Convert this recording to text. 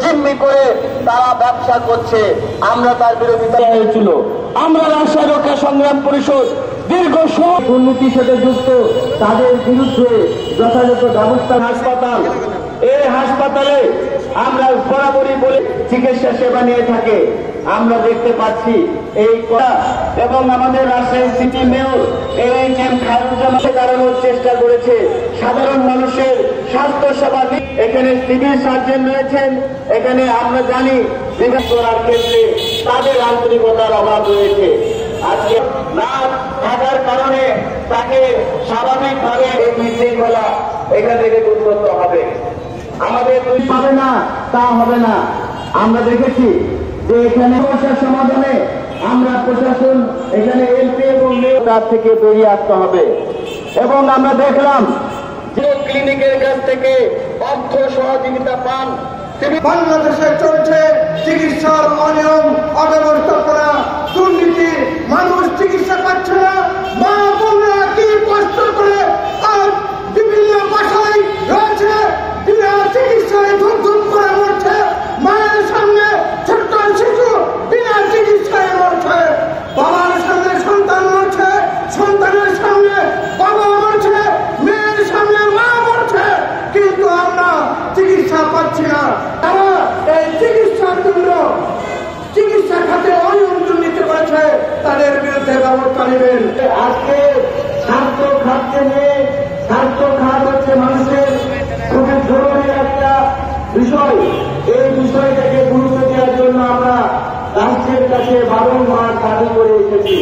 জিম্মি করে তারা ব্যবসা করছে। আমরা তার বিরোধিতা হয়েছিল আমরা রাজশাহী রক্ষা সংগ্রাম পরিষদ দীর্ঘ সময় দুর্নীতির সাথে যুক্ত, তাদের বিরুদ্ধে যথাযথ ব্যবস্থা হাসপাতাল। এই হাসপাতালে আমরা চিকিৎসা সেবা নিয়ে থাকে। আমরা দেখতে পাচ্ছি এই করা এবং আমাদের রাজশাহী সিটি মেয়র এই এম খায়রুজ্জামানকে দাঁড়ানোর চেষ্টা করেছে। সাধারণ মানুষের স্বাস্থ্য সেবা এখানে সিভিল সার্জন রয়েছেন। এখানে আমরা জানি বিভাগ করার ক্ষেত্রে তাদের আন্তরিকতার অভাব রয়েছে। আজকে না থাকার কারণে তাকে স্বাভাবিকভাবে এই বিশৃঙ্খলা এখান থেকে করতে হবে। আমাদের পাবে না, তা হবে না। আমরা দেখেছি যে এখানে সমস্যার সমাধানে আমরা প্রশাসন, এখানে এলপি এবং তার থেকে বেরিয়ে আসতে হবে। এবং আমরা দেখলাম যে ক্লিনিকের কাছ থেকে অর্থ সহযোগিতা পান। তিনি বাংলাদেশে চলছে সামনে, বাবা মরছে, মেয়ের সামনে, মা মরছে, কিন্তু আমরা চিকিৎসা পাচ্ছি না। তারা এই চিকিৎসার জন্য চিকিৎসা খাতে অনিয়ম দুর্নীতি করেছে, তাদের বিরুদ্ধে ব্যবস্থা নেবেন। আজকে স্বাস্থ্য খাতকে নিয়ে স্বাস্থ্য খাত হচ্ছে মানুষের খুবই জরুরি একটা বিষয়। এই বিষয়টাকে গুরুত্ব দেওয়ার জন্য আমরা রাষ্ট্রের কাছে বারংবার দাবি করে এসেছি।